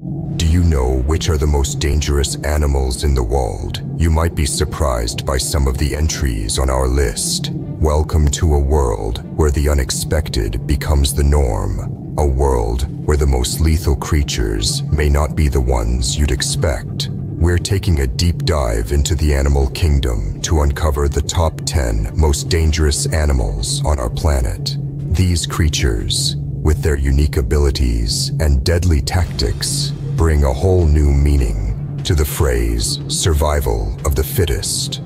Do you know which are the most dangerous animals in the world? You might be surprised by some of the entries on our list. Welcome to a world where the unexpected becomes the norm. A world where the most lethal creatures may not be the ones you'd expect. We're taking a deep dive into the animal kingdom to uncover the top 10 most dangerous animals on our planet. These creatures, with their unique abilities and deadly tactics, bring a whole new meaning to the phrase survival of the fittest.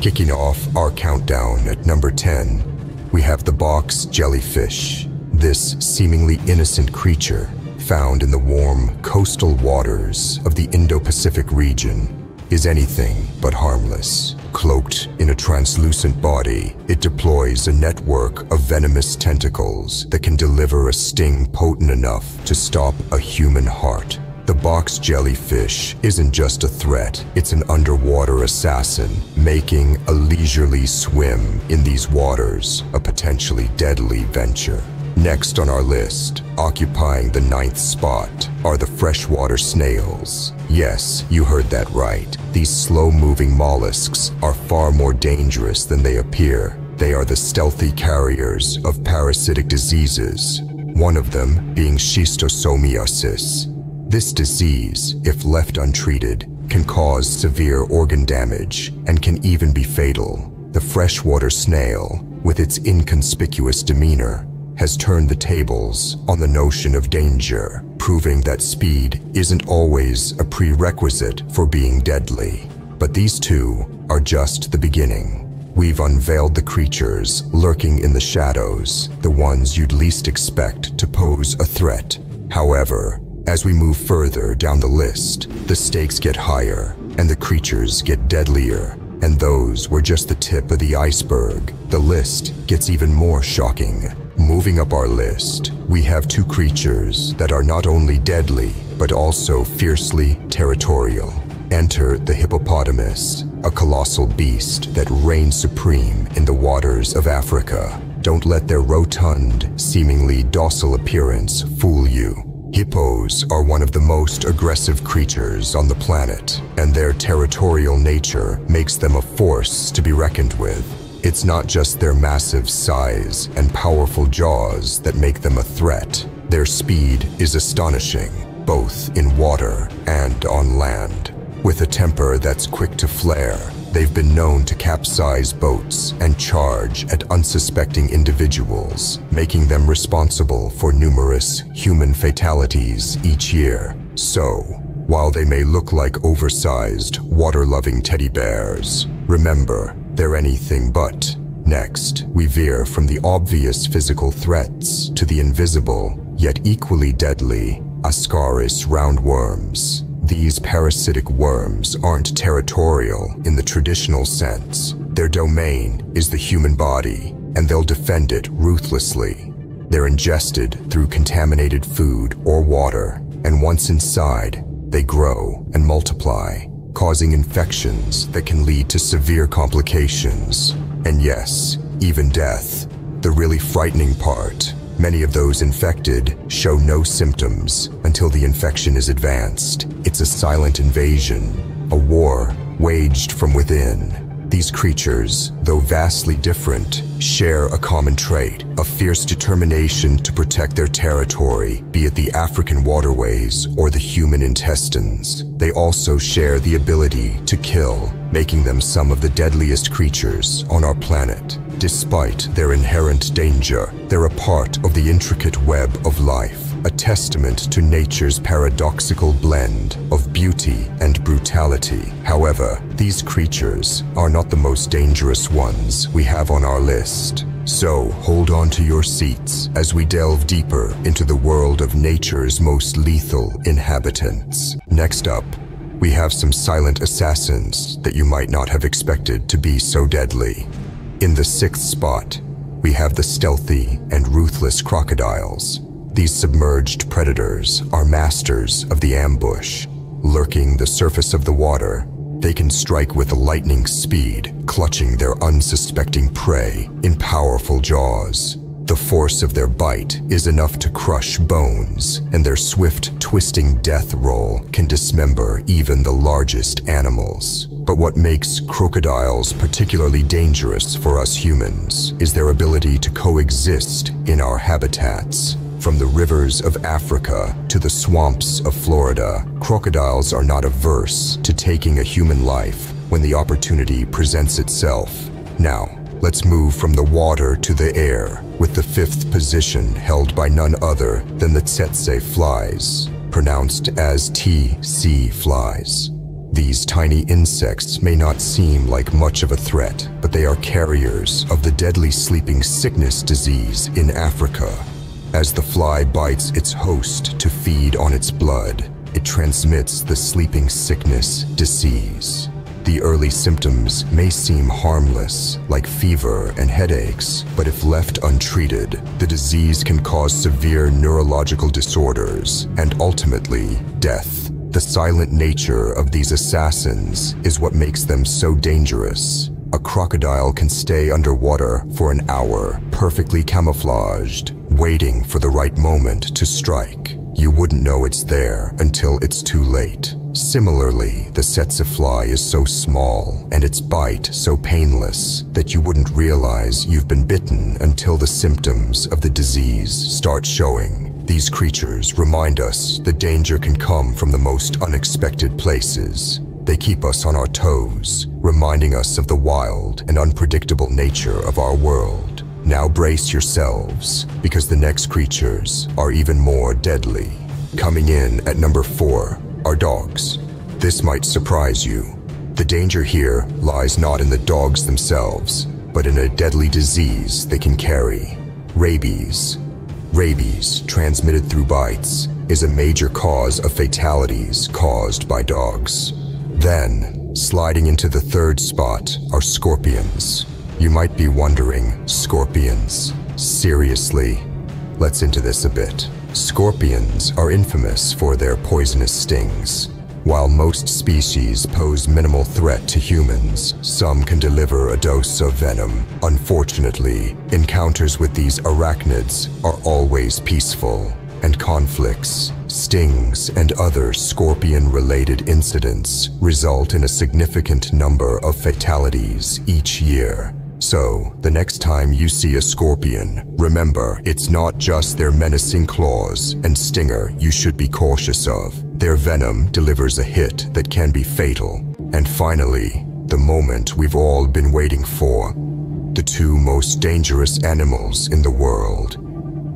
Kicking off our countdown at number 10, we have the box jellyfish. This seemingly innocent creature, found in the warm coastal waters of the Indo-Pacific region, is anything but harmless. Cloaked in a translucent body, it deploys a network of venomous tentacles that can deliver a sting potent enough to stop a human heart. The box jellyfish isn't just a threat, it's an underwater assassin, making a leisurely swim in these waters a potentially deadly venture. Next on our list, occupying the ninth spot, are the freshwater snails. Yes, you heard that right. These slow-moving mollusks are far more dangerous than they appear. They are the stealthy carriers of parasitic diseases, one of them being schistosomiasis. This disease, if left untreated, can cause severe organ damage and can even be fatal. The freshwater snail, with its inconspicuous demeanor, has turned the tables on the notion of danger, proving that speed isn't always a prerequisite for being deadly. But these two are just the beginning. We've unveiled the creatures lurking in the shadows, the ones you'd least expect to pose a threat. However, as we move further down the list, the stakes get higher and the creatures get deadlier. And those were just the tip of the iceberg. The list gets even more shocking. Moving up our list, we have two creatures that are not only deadly, but also fiercely territorial. Enter the hippopotamus, a colossal beast that reigns supreme in the waters of Africa. Don't let their rotund, seemingly docile appearance fool you. Hippos are one of the most aggressive creatures on the planet, and their territorial nature makes them a force to be reckoned with. It's not just their massive size and powerful jaws that make them a threat. Their speed is astonishing, both in water and on land. With a temper that's quick to flare, they've been known to capsize boats and charge at unsuspecting individuals, making them responsible for numerous human fatalities each year. So, while they may look like oversized, water-loving teddy bears, remember, they're anything but. Next, we veer from the obvious physical threats to the invisible, yet equally deadly, Ascaris roundworms. These parasitic worms aren't territorial in the traditional sense. Their domain is the human body, and they'll defend it ruthlessly. They're ingested through contaminated food or water, and once inside, they grow and multiply, causing infections that can lead to severe complications. And yes, even death. The really frightening part, many of those infected show no symptoms until the infection is advanced. It's a silent invasion, a war waged from within. These creatures, though vastly different, share a common trait, a fierce determination to protect their territory, be it the African waterways or the human intestines. They also share the ability to kill, making them some of the deadliest creatures on our planet. Despite their inherent danger, they're a part of the intricate web of life a testament to nature's paradoxical blend of beauty and brutality. However, these creatures are not the most dangerous ones we have on our list. So hold on to your seats as we delve deeper into the world of nature's most lethal inhabitants. Next up, we have some silent assassins that you might not have expected to be so deadly. In the sixth spot, we have the stealthy and ruthless crocodiles. These submerged predators are masters of the ambush. Lurking the surface of the water, they can strike with lightning speed, clutching their unsuspecting prey in powerful jaws. The force of their bite is enough to crush bones, and their swift, twisting death roll can dismember even the largest animals. But what makes crocodiles particularly dangerous for us humans is their ability to coexist in our habitats. From the rivers of Africa to the swamps of Florida, crocodiles are not averse to taking a human life when the opportunity presents itself. Now, let's move from the water to the air, with the fifth position held by none other than the tsetse flies, pronounced as T-C flies. These tiny insects may not seem like much of a threat, but they are carriers of the deadly sleeping sickness disease in Africa. As the fly bites its host to feed on its blood, it transmits the sleeping sickness disease. The early symptoms may seem harmless, like fever and headaches, but if left untreated, the disease can cause severe neurological disorders and ultimately death. The silent nature of these assassins is what makes them so dangerous. A crocodile can stay underwater for an hour, perfectly camouflaged, waiting for the right moment to strike. You wouldn't know it's there until it's too late. Similarly, the tsetse fly is so small and its bite so painless that you wouldn't realize you've been bitten until the symptoms of the disease start showing. These creatures remind us that danger can come from the most unexpected places. They keep us on our toes, reminding us of the wild and unpredictable nature of our world. Now brace yourselves, because the next creatures are even more deadly. Coming in at number four are dogs. This might surprise you. The danger here lies not in the dogs themselves, but in a deadly disease they can carry. Rabies, Rabies, transmitted through bites, is a major cause of fatalities caused by dogs. Then, sliding into the third spot are scorpions. You might be wondering, scorpions? Seriously? Let's into this a bit. Scorpions are infamous for their poisonous stings. While most species pose minimal threat to humans, some can deliver a dose of venom. Unfortunately, encounters with these arachnids are always peaceful, and conflicts, stings, and other scorpion-related incidents result in a significant number of fatalities each year. So, the next time you see a scorpion, remember, it's not just their menacing claws and stinger you should be cautious of. Their venom delivers a hit that can be fatal. And finally, the moment we've all been waiting for. The two most dangerous animals in the world.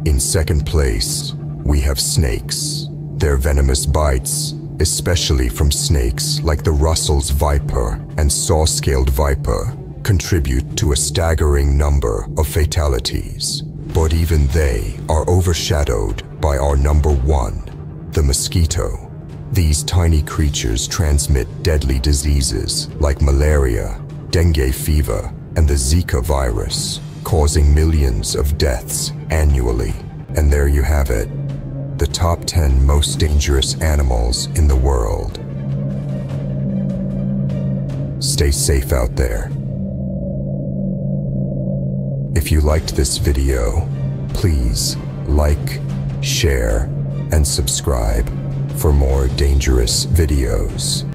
In second place, we have snakes. Their venomous bites, especially from snakes like the Russell's viper and saw-scaled viper, contribute to a staggering number of fatalities. But even they are overshadowed by our number one, the mosquito. These tiny creatures transmit deadly diseases like malaria, dengue fever, and the Zika virus, causing millions of deaths annually. And there you have it, the top 10 most dangerous animals in the world. Stay safe out there. If you liked this video, please like, share, and subscribe for more dangerous videos.